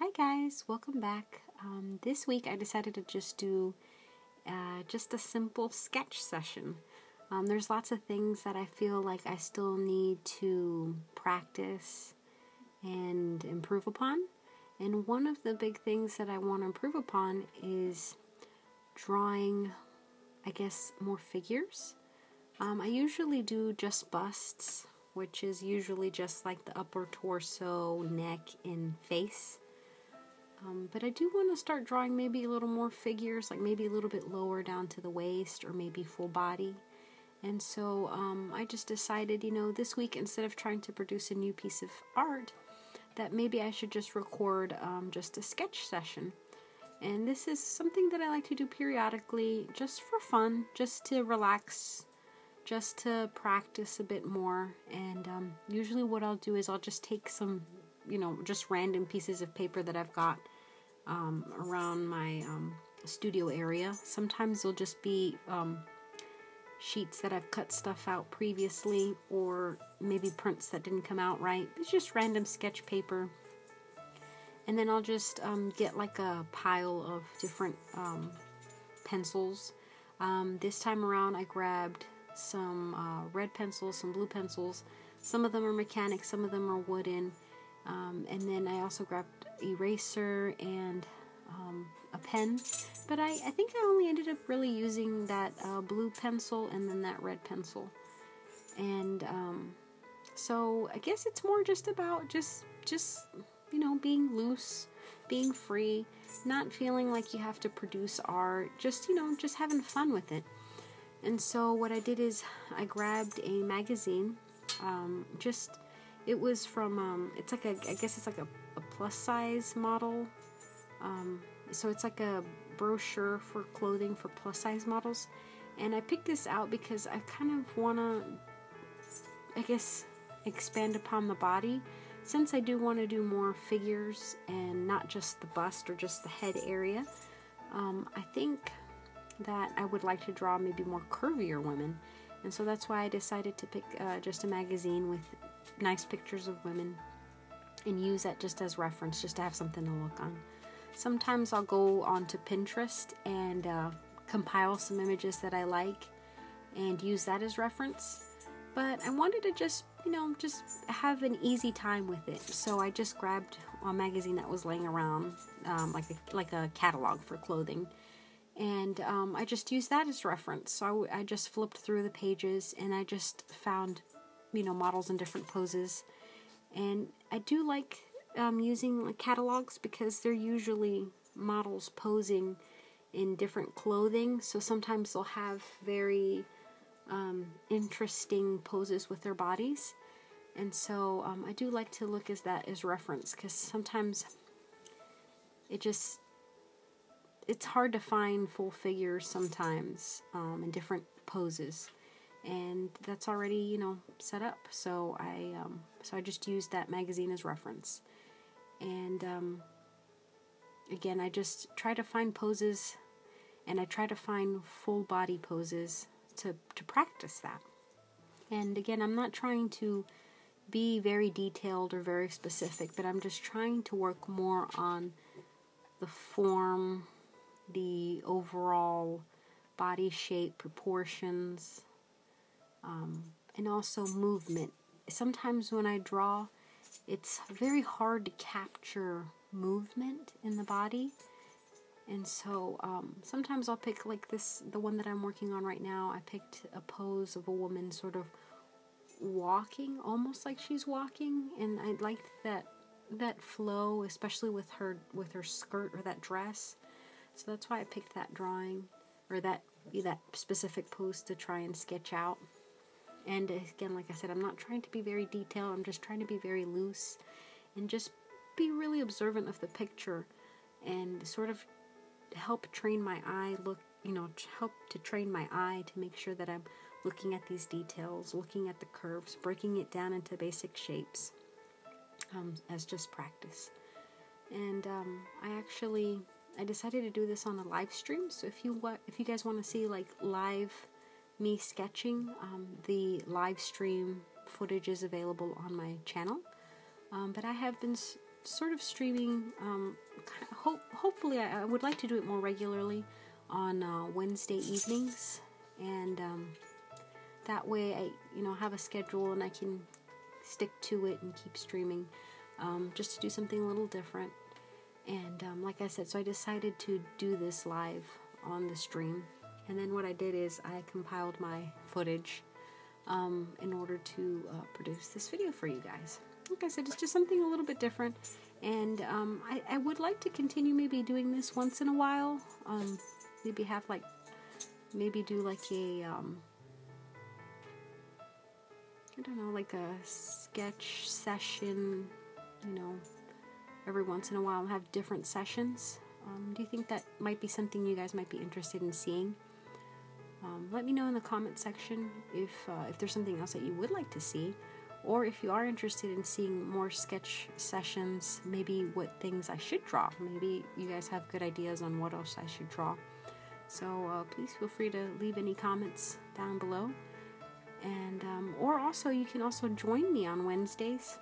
Hi guys, welcome back. Um, this week I decided to just do uh, just a simple sketch session. Um, there's lots of things that I feel like I still need to practice and improve upon. And one of the big things that I want to improve upon is drawing, I guess, more figures. Um, I usually do just busts, which is usually just like the upper torso, neck, and face. Um, but I do want to start drawing maybe a little more figures, like maybe a little bit lower down to the waist or maybe full body. And so um, I just decided, you know, this week instead of trying to produce a new piece of art, that maybe I should just record um, just a sketch session. And this is something that I like to do periodically just for fun, just to relax, just to practice a bit more. And um, usually, what I'll do is I'll just take some you know, just random pieces of paper that I've got um, around my um, studio area. Sometimes they'll just be um, sheets that I've cut stuff out previously, or maybe prints that didn't come out right. It's just random sketch paper. And then I'll just um, get like a pile of different um, pencils. This time around, I grabbed some uh, red pencils, some blue pencils. Some of them are mechanic, some of them are wooden um, and then I also grabbed eraser and um, a pen. But I, I think I only ended up really using that uh, blue pencil and then that red pencil. And um, so I guess it's more just about just just you know being loose, being free, not feeling like you have to produce art. Just you know just having fun with it. And so what I did is I grabbed a magazine, um, just it was from, um, it's like a, I guess it's like a, a plus size model. Um, so it's like a brochure for clothing for plus size models. And I picked this out because I kind of want to, I guess, expand upon the body. Since I do want to do more figures and not just the bust or just the head area, um, I think that I would like to draw maybe more curvier women. And so that's why I decided to pick uh, just a magazine with nice pictures of women and use that just as reference, just to have something to look on. Sometimes I'll go onto Pinterest and uh, compile some images that I like and use that as reference. But I wanted to just, you know, just have an easy time with it. So I just grabbed a magazine that was laying around, um, like a, like a catalog for clothing, and um, I just used that as reference. So I, I just flipped through the pages and I just found you know models in different poses and I do like um, using catalogs because they're usually models posing in different clothing. So sometimes they'll have very um, interesting poses with their bodies. And so um, I do like to look as that as reference because sometimes it just it's hard to find full figures sometimes um, in different poses and that's already you know set up. So I um, so I just used that magazine as reference. And um, again I just try to find poses and I try to find full body poses to, to practice that. And again I'm not trying to be very detailed or very specific but I'm just trying to work more on the form the overall body shape proportions um, and also movement. Sometimes when I draw, it's very hard to capture movement in the body. And so um, sometimes I'll pick like this, the one that I'm working on right now. I picked a pose of a woman sort of walking, almost like she's walking, and I liked that that flow, especially with her with her skirt or that dress. So that's why I picked that drawing or that that specific pose to try and sketch out. And again, like I said, I'm not trying to be very detailed, I'm just trying to be very loose and just be really observant of the picture and sort of help train my eye look, you know, help to train my eye to make sure that I'm looking at these details, looking at the curves, breaking it down into basic shapes um, as just practice. And um, I actually I decided to do this on a live stream. So if you what if you guys want to see like live me sketching. Um, the live stream footage is available on my channel. Um, but I have been sort of streaming. Um, ho- hopefully, I, I, would like to do it more regularly on uh, Wednesday evenings, and um, that way, I you know have a schedule and I can stick to it and keep streaming, um, just to do something a little different. And um, like I said, so I decided to do this live on the stream. And then what I did is I compiled my footage um, in order to uh, produce this video for you guys. Like I said, it's just something a little bit different. And um, I, I, would like to continue maybe doing this once in a while. Um, maybe have like, maybe do like a, um, I don't know, like a sketch session, you know, every once in a while have different sessions. Um, do you think that might be something you guys might be interested in seeing? Um, let me know in the comment section if uh, if there's something else that you would like to see, or if you are interested in seeing more sketch sessions. Maybe what things I should draw. Maybe you guys have good ideas on what else I should draw. So uh, please feel free to leave any comments down below, and um, or also you can also join me on Wednesdays,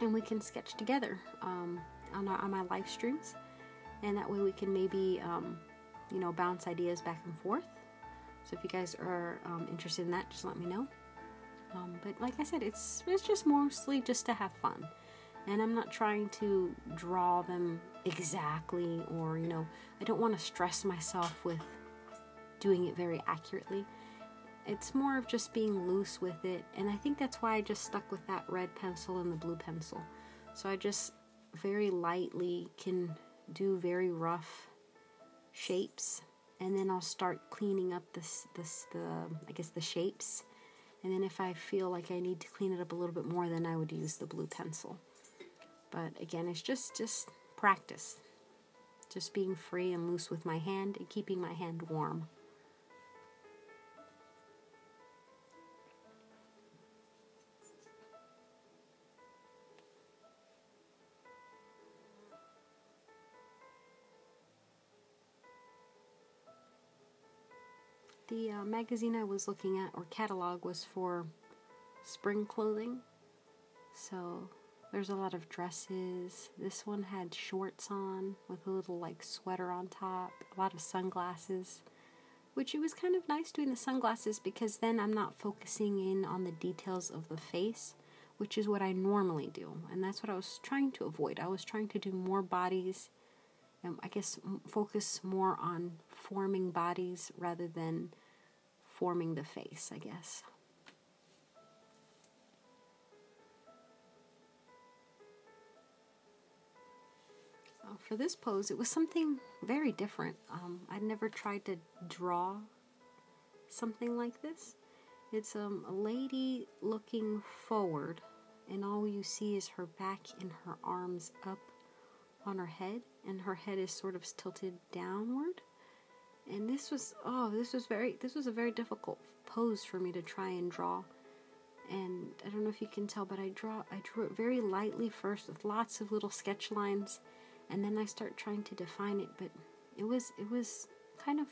and we can sketch together um, on, our, on my live streams, and that way we can maybe um, you know bounce ideas back and forth so if you guys are um, interested in that, just let me know. Um, but like I said, it's it's just mostly just to have fun, and I'm not trying to draw them exactly, or you know, I don't want to stress myself with doing it very accurately. It's more of just being loose with it, and I think that's why I just stuck with that red pencil and the blue pencil. So I just very lightly can do very rough shapes and then I'll start cleaning up this this the I guess the shapes. And then if I feel like I need to clean it up a little bit more then I would use the blue pencil. But again it's just just practice. Just being free and loose with my hand and keeping my hand warm The uh, magazine I was looking at, or catalog, was for spring clothing. So there's a lot of dresses. This one had shorts on with a little like sweater on top, a lot of sunglasses. Which it was kind of nice doing the sunglasses because then I'm not focusing in on the details of the face, which is what I normally do. And that's what I was trying to avoid. I was trying to do more bodies and I guess focus more on forming bodies rather than forming the face, I guess. Uh, for this pose, it was something very different. Um, I'd never tried to draw something like this. It's um, a lady looking forward, and all you see is her back and her arms up on her head, and her head is sort of tilted downward. And this was oh, this was very this was a very difficult pose for me to try and draw. And I don't know if you can tell, but I draw I drew it very lightly first with lots of little sketch lines, and then I start trying to define it, but it was it was kind of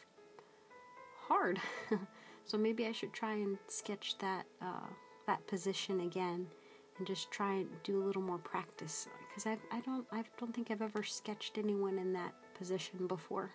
hard. so maybe I should try and sketch that uh, that position again and just try and do a little more practice because I I don't I don't think I've ever sketched anyone in that position before.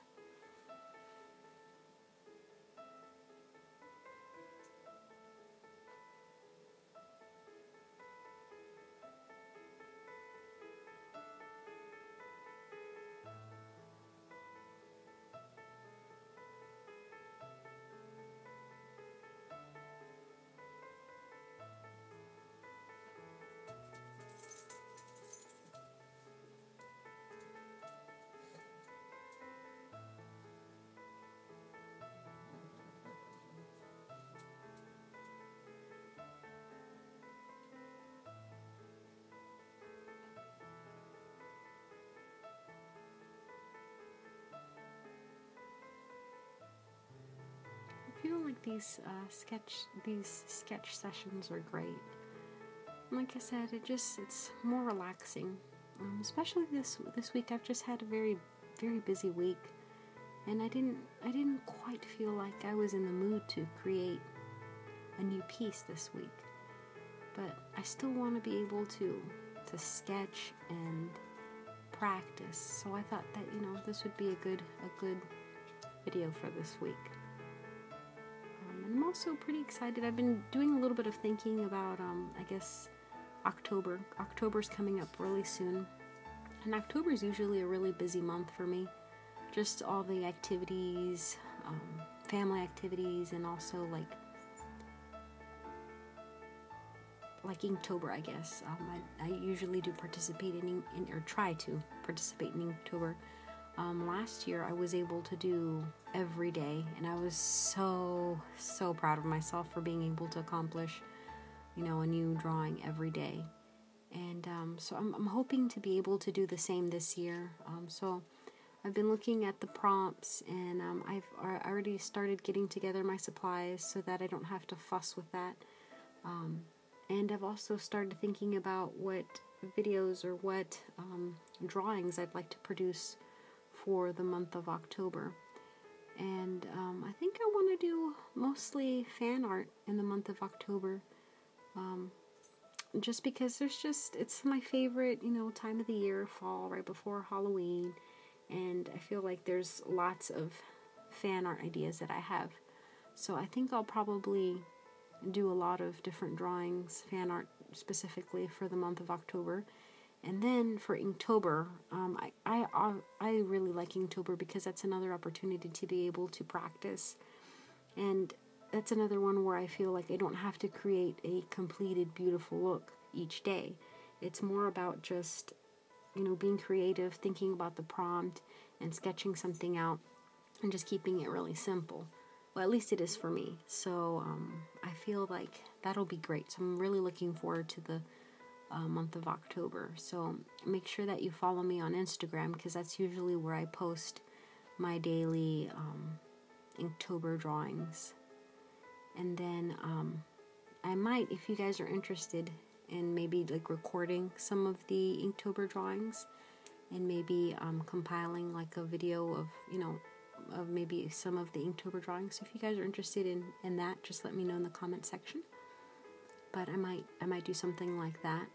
Like these uh, sketch these sketch sessions are great. Like I said, it just it's more relaxing. Um, especially this this week, I've just had a very very busy week, and I didn't I didn't quite feel like I was in the mood to create a new piece this week. But I still want to be able to to sketch and practice. So I thought that you know this would be a good a good video for this week. Also pretty excited. I've been doing a little bit of thinking about um, I guess October. October's coming up really soon, and October is usually a really busy month for me. Just all the activities, um, family activities, and also like like Inktober, I guess. Um, I, I, usually do participate in, in, or try to participate in Inktober. Um, last year, I was able to do every day, and I was so so proud of myself for being able to accomplish, you know, a new drawing every day. And um, so I'm, I'm hoping to be able to do the same this year. Um, so I've been looking at the prompts, and um, I've already started getting together my supplies so that I don't have to fuss with that. Um, and I've also started thinking about what videos or what um, drawings I'd like to produce for the month of October. And um, I think I want to do mostly fan art in the month of October. Um, just because there's just, it's my favorite, you know, time of the year, fall, right before Halloween. And I feel like there's lots of fan art ideas that I have. So I think I'll probably do a lot of different drawings, fan art specifically for the month of October. And then for Inktober, um, I, I, I really like Inktober because that's another opportunity to be able to practice. And that's another one where I feel like I don't have to create a completed, beautiful look each day. It's more about just, you know, being creative, thinking about the prompt, and sketching something out, and just keeping it really simple. Well, at least it is for me. So um, I feel like that'll be great. So I'm really looking forward to the uh, month of October. So make sure that you follow me on Instagram because that's usually where I post my daily um, Inktober drawings. And then um, I might, if you guys are interested in maybe like recording some of the Inktober drawings and maybe um, compiling like a video of, you know, of maybe some of the Inktober drawings. So if you guys are interested in, in that, just let me know in the comment section. But I might I might do something like that.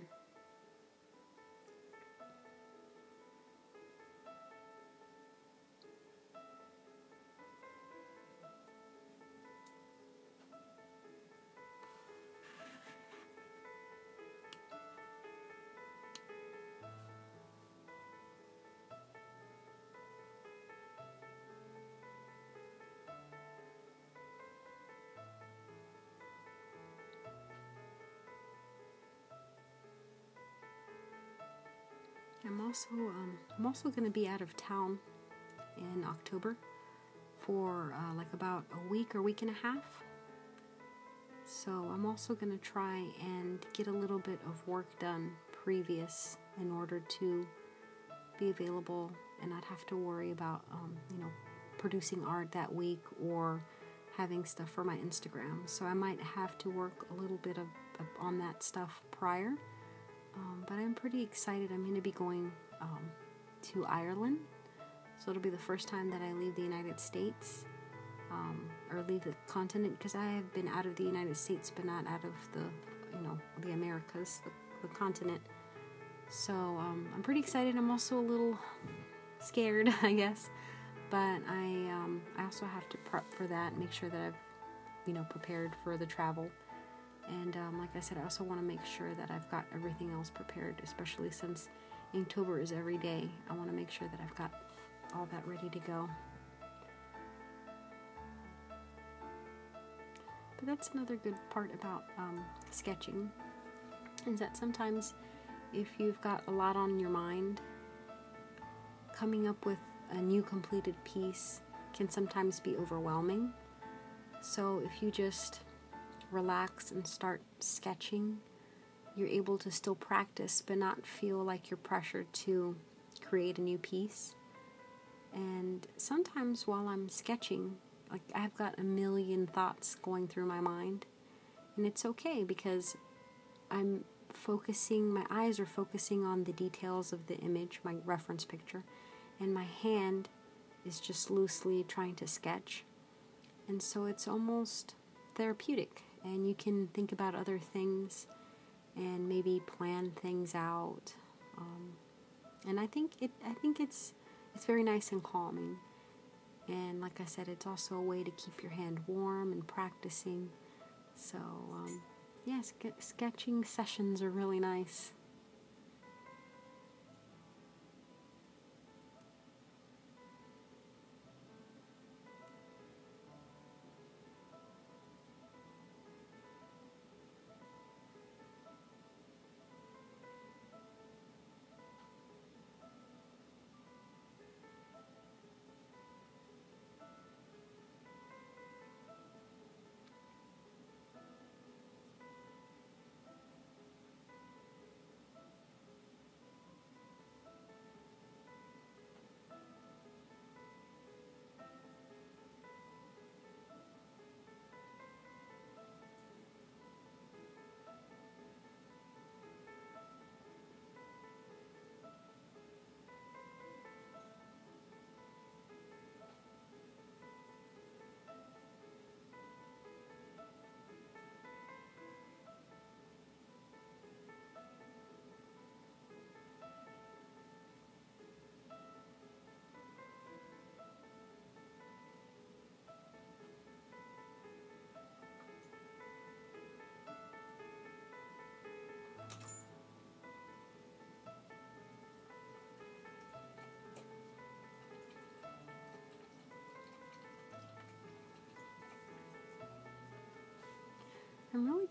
Also um, I'm also going to be out of town in October for uh, like about a week or week and a half. So I'm also going to try and get a little bit of work done previous in order to be available and not have to worry about um, you know producing art that week or having stuff for my Instagram. So I might have to work a little bit of, of on that stuff prior. Um, but I'm pretty excited. I'm going to be going um, to Ireland. So it'll be the first time that I leave the United States um, or leave the continent because I have been out of the United States but not out of the, you know, the Americas, the, the continent. So um, I'm pretty excited. I'm also a little scared, I guess. But I, um, I also have to prep for that, make sure that I've, you know, prepared for the travel. And um, like I said, I also want to make sure that I've got everything else prepared, especially since Inktober is every day. I want to make sure that I've got all that ready to go. But that's another good part about um, sketching, is that sometimes if you've got a lot on your mind, coming up with a new completed piece can sometimes be overwhelming. So if you just relax and start sketching, you're able to still practice but not feel like you're pressured to create a new piece. And sometimes while I'm sketching, like I've got a million thoughts going through my mind. And it's okay because I'm focusing, my eyes are focusing on the details of the image, my reference picture, and my hand is just loosely trying to sketch. And so it's almost therapeutic and you can think about other things and maybe plan things out. Um, and I think it I think it's it's very nice and calming. And like I said, it's also a way to keep your hand warm and practicing. So um, yeah, sketching sessions are really nice.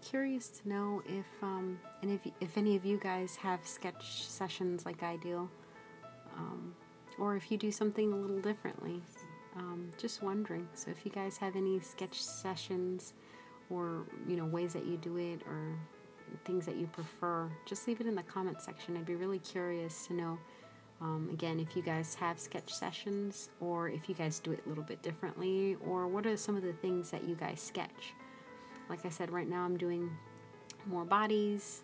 Curious to know if um, and if if any of you guys have sketch sessions like I do, um, or if you do something a little differently. Um, just wondering. So if you guys have any sketch sessions, or you know ways that you do it, or things that you prefer, just leave it in the comment section. I'd be really curious to know. Um, again, if you guys have sketch sessions, or if you guys do it a little bit differently, or what are some of the things that you guys sketch. Like I said, right now I'm doing more bodies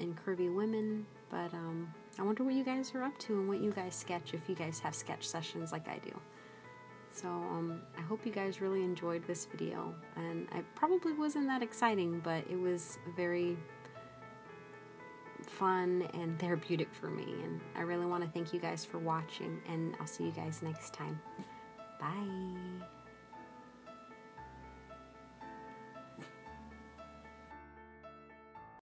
and curvy women, but um, I wonder what you guys are up to and what you guys sketch if you guys have sketch sessions like I do. So um, I hope you guys really enjoyed this video, and it probably wasn't that exciting, but it was very fun and therapeutic for me, and I really want to thank you guys for watching, and I'll see you guys next time. Bye!